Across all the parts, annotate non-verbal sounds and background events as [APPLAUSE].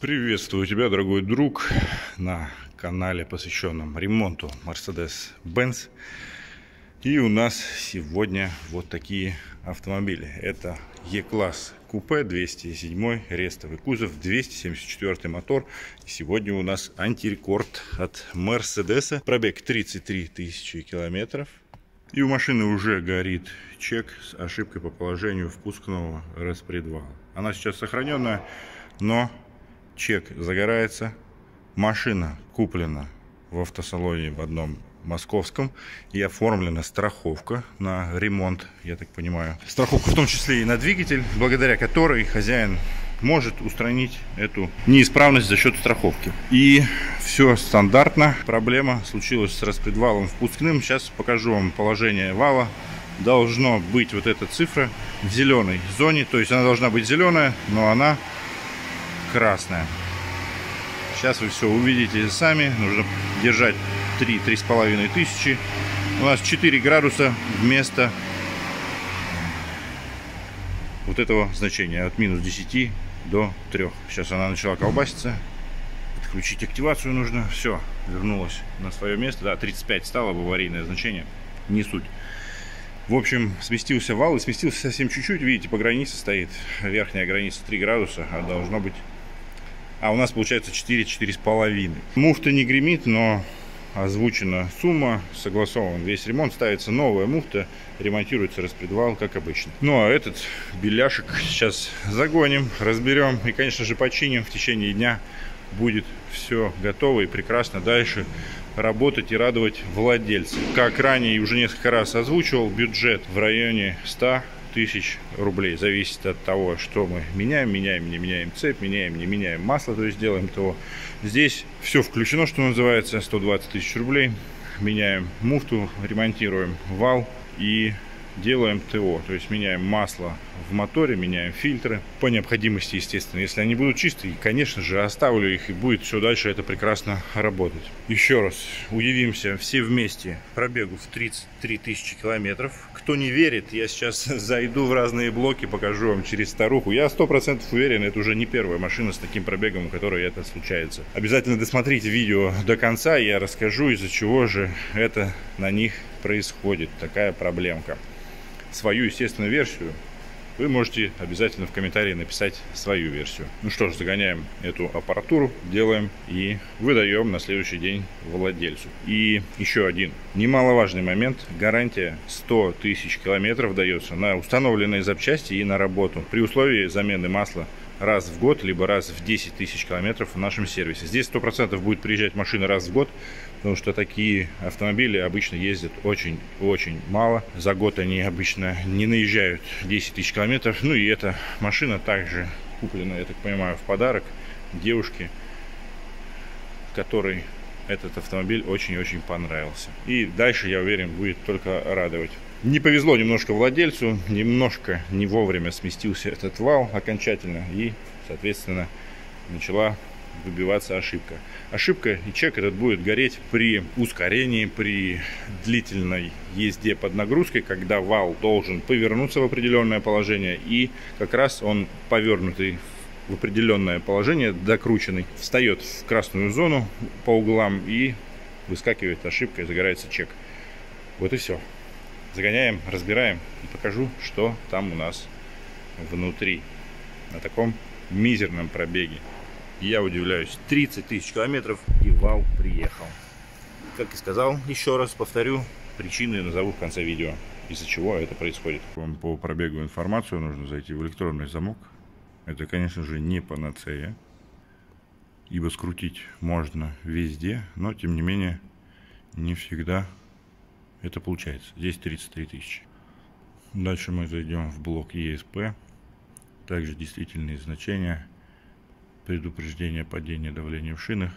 Приветствую тебя, дорогой друг, на канале, посвященном ремонту Mercedes-Benz. И у нас сегодня вот такие автомобили. Это E-класс купе 207 рестовый кузов, 274 мотор. Сегодня у нас антирекорд от Mercedes. Пробег 33 тысячи километров. И у машины уже горит чек с ошибкой по положению впускного распредвала. Она сейчас сохраненная, но чек загорается, машина куплена в автосалоне в одном московском и оформлена страховка на ремонт, я так понимаю. Страховка в том числе и на двигатель, благодаря которой хозяин может устранить эту неисправность за счет страховки. И все стандартно. Проблема случилась с распредвалом впускным. Сейчас покажу вам положение вала. Должно быть вот эта цифра в зеленой зоне. То есть она должна быть зеленая, но она красная. Сейчас вы все увидите сами. Нужно держать 3-3,5 тысячи. У нас 4 градуса вместо вот этого значения. От минус 10 до 3. Сейчас она начала колбаситься. Отключить активацию нужно. Все, вернулась на свое место. Да, 35 стало бы аварийное значение. Не суть. В общем, сместился вал и сместился совсем чуть-чуть. Видите, по границе стоит. Верхняя граница 3 градуса, а должно быть а у нас получается 4-4,5. Муфта не гремит, но озвучена сумма, согласован весь ремонт, ставится новая муфта, ремонтируется распредвал, как обычно. Ну а этот беляшек сейчас загоним, разберем и, конечно же, починим в течение дня. Будет все готово и прекрасно дальше работать и радовать владельцев. Как ранее уже несколько раз озвучивал, бюджет в районе 100 тысяч рублей. Зависит от того, что мы меняем. Меняем, не меняем цепь, меняем, не меняем масло, то есть делаем ТО. Здесь все включено, что называется, 120 тысяч рублей. Меняем муфту, ремонтируем вал и делаем ТО, то есть меняем масло в моторе, меняем фильтры по необходимости, естественно. Если они будут чистые, конечно же, оставлю их и будет все дальше это прекрасно работать. Еще раз удивимся все вместе пробегу в 33 тысячи километров. Кто не верит, я сейчас [LAUGHS] зайду в разные блоки, покажу вам через старуху. Я сто процентов уверен, это уже не первая машина с таким пробегом, у которой это случается. Обязательно досмотрите видео до конца, я расскажу, из-за чего же это на них происходит, такая проблемка свою естественную версию, вы можете обязательно в комментарии написать свою версию. Ну что ж, загоняем эту аппаратуру, делаем и выдаем на следующий день владельцу. И еще один немаловажный момент. Гарантия 100 тысяч километров дается на установленные запчасти и на работу. При условии замены масла раз в год, либо раз в 10 тысяч километров в нашем сервисе. Здесь 100% будет приезжать машина раз в год, потому что такие автомобили обычно ездят очень-очень мало. За год они обычно не наезжают 10 тысяч километров. Ну и эта машина также куплена, я так понимаю, в подарок девушке, которой этот автомобиль очень-очень понравился. И дальше, я уверен, будет только радовать. Не повезло немножко владельцу, немножко не вовремя сместился этот вал окончательно и, соответственно, начала выбиваться ошибка. Ошибка и чек этот будет гореть при ускорении, при длительной езде под нагрузкой, когда вал должен повернуться в определенное положение и как раз он повернутый в определенное положение, докрученный, встает в красную зону по углам и выскакивает ошибка и загорается чек. Вот и все. Загоняем, разбираем и покажу, что там у нас внутри на таком мизерном пробеге. Я удивляюсь, 30 тысяч километров и вал приехал. Как и сказал, еще раз повторю, причины назову в конце видео, из-за чего это происходит. Вам по пробегу информацию нужно зайти в электронный замок. Это, конечно же, не панацея, ибо скрутить можно везде, но, тем не менее, не всегда это получается. Здесь 33 тысячи. Дальше мы зайдем в блок ESP. Также действительные значения – предупреждение падения давления в шинах.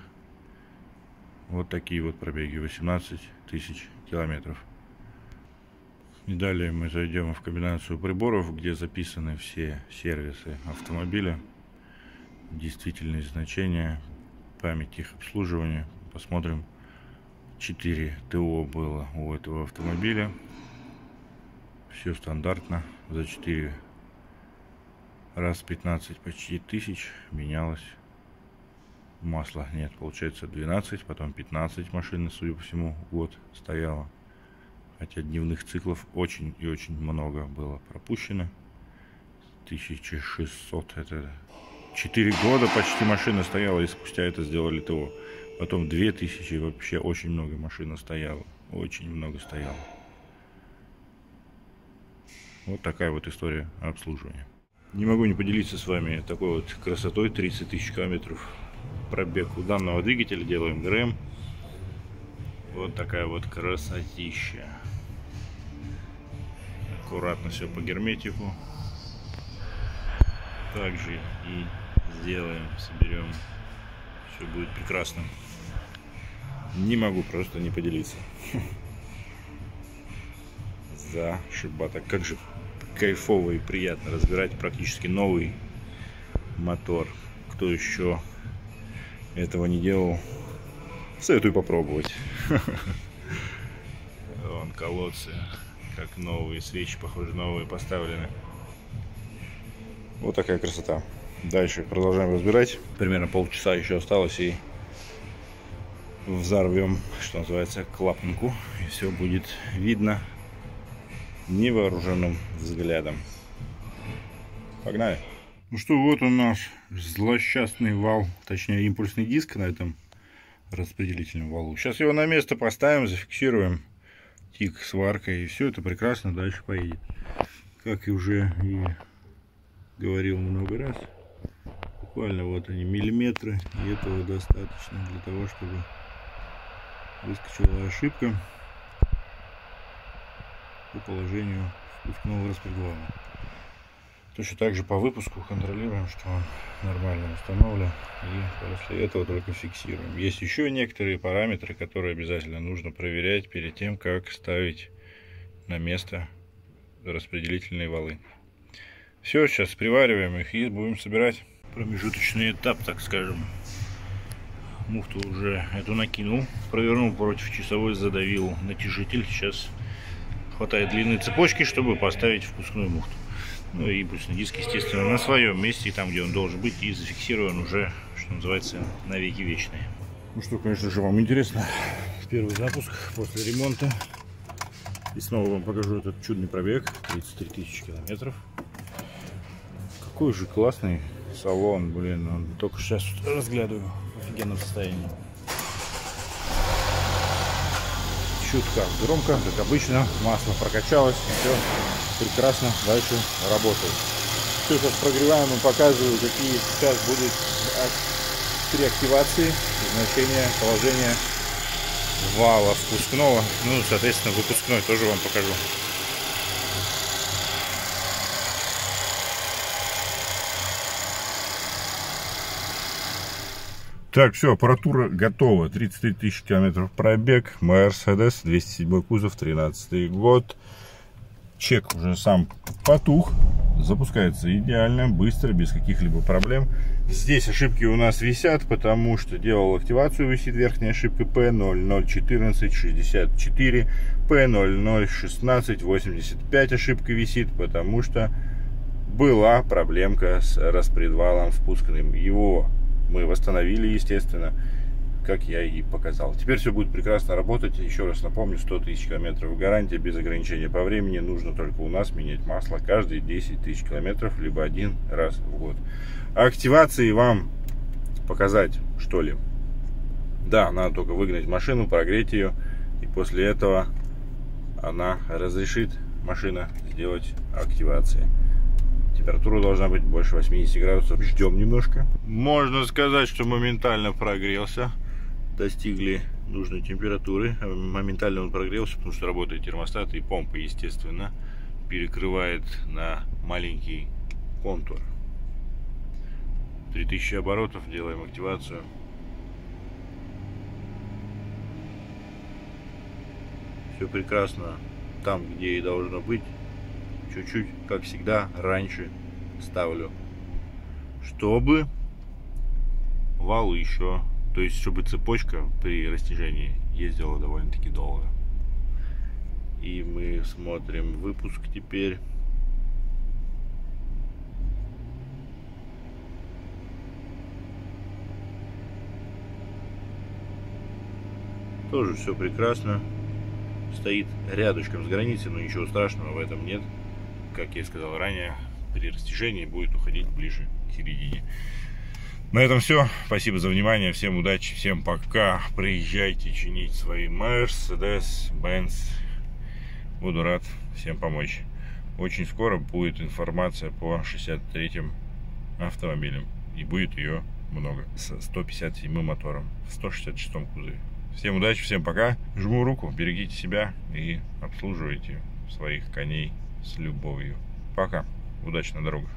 Вот такие вот пробеги, 18 тысяч километров. И далее мы зайдем в комбинацию приборов, где записаны все сервисы автомобиля, действительные значения, память их обслуживания. Посмотрим, 4 ТО было у этого автомобиля. Все стандартно, за 4 раз 15 почти тысяч менялось масла нет. Получается 12, потом 15 машин, судя по всему, год стояло. Хотя дневных циклов очень и очень много было пропущено. 1600 это 4 года почти машина стояла и спустя это сделали ТО. Потом 2000 вообще очень много машин стояло. Очень много стояло. Вот такая вот история обслуживания. Не могу не поделиться с вами такой вот красотой 30 тысяч километров пробег у данного двигателя. Делаем ГРМ. Вот такая вот красотища. Аккуратно все по герметику. Также и сделаем, соберем. Все будет прекрасно. Не могу просто не поделиться. [LAUGHS] Зашибата. Как же кайфово и приятно разбирать практически новый мотор. Кто еще этого не делал, советую попробовать. [LAUGHS] Вон колодцы, как новые, свечи, похоже, новые поставлены. Вот такая красота. Дальше продолжаем разбирать. Примерно полчаса еще осталось и взорвем, что называется, клапанку. И все будет видно невооруженным взглядом. Погнали! Ну что, вот он наш злосчастный вал, точнее импульсный диск на этом распределительном валу. Сейчас его на место поставим, зафиксируем тик сваркой, и все это прекрасно дальше поедет. Как и уже и говорил много раз, буквально вот они миллиметры, и этого достаточно для того, чтобы выскочила ошибка по положению впускного распредвала. Точно так же по выпуску контролируем, что он нормально установлен. И после этого только фиксируем. Есть еще некоторые параметры, которые обязательно нужно проверять перед тем, как ставить на место распределительные валы. Все, сейчас привариваем их и будем собирать. Промежуточный этап, так скажем. Муфту уже эту накинул, провернул против часовой, задавил натяжитель. Сейчас хватает длинной цепочки, чтобы поставить впускную муфту. Ну и импульсный диск, естественно, на своем месте, там, где он должен быть, и зафиксирован уже, что называется, навеки вечные. Ну что, конечно же, вам интересно. Первый запуск после ремонта. И снова вам покажу этот чудный пробег. 33 тысячи километров. Какой же классный салон, блин. Он только сейчас разглядываю в офигенном состоянии. Чутка громко, как обычно. Масло прокачалось. Все прекрасно дальше работает. Все сейчас прогреваем и показываю, какие сейчас будут при активации значения положения вала впускного. Ну, соответственно, выпускной тоже вам покажу. Так, все, аппаратура готова. 33 тысячи километров пробег. Mercedes, 207 кузов, 13 год. Чек уже сам потух. Запускается идеально, быстро, без каких-либо проблем. Здесь ошибки у нас висят, потому что делал активацию, висит верхняя ошибка P001464, P001685 ошибка висит, потому что была проблемка с распредвалом впускным. Его мы восстановили, естественно, как я и показал. Теперь все будет прекрасно работать. Еще раз напомню, 100 тысяч километров гарантия без ограничения по времени. Нужно только у нас менять масло каждые 10 тысяч километров, либо один раз в год. Активации вам показать, что ли? Да, надо только выгнать машину, прогреть ее. И после этого она разрешит машина сделать активации. Температура должна быть больше 80 градусов. Ждем немножко. Можно сказать, что моментально прогрелся. Достигли нужной температуры. Моментально он прогрелся, потому что работает термостат и помпа, естественно, перекрывает на маленький контур. 3000 оборотов, делаем активацию. Все прекрасно там, где и должно быть чуть-чуть, как всегда, раньше ставлю, чтобы вал еще, то есть чтобы цепочка при растяжении ездила довольно-таки долго. И мы смотрим выпуск теперь. Тоже все прекрасно. Стоит рядышком с границей, но ничего страшного в этом нет. Как я и сказал ранее, при растяжении будет уходить ближе к середине. На этом все. Спасибо за внимание. Всем удачи, всем пока. Приезжайте чинить свои Mercedes, Benz. Буду рад всем помочь. Очень скоро будет информация по 63-м автомобилям. И будет ее много. С 157 мотором. В 166 кузове. Всем удачи, всем пока. Жму руку, берегите себя и обслуживайте своих коней с любовью. Пока. Удачи на дорогах.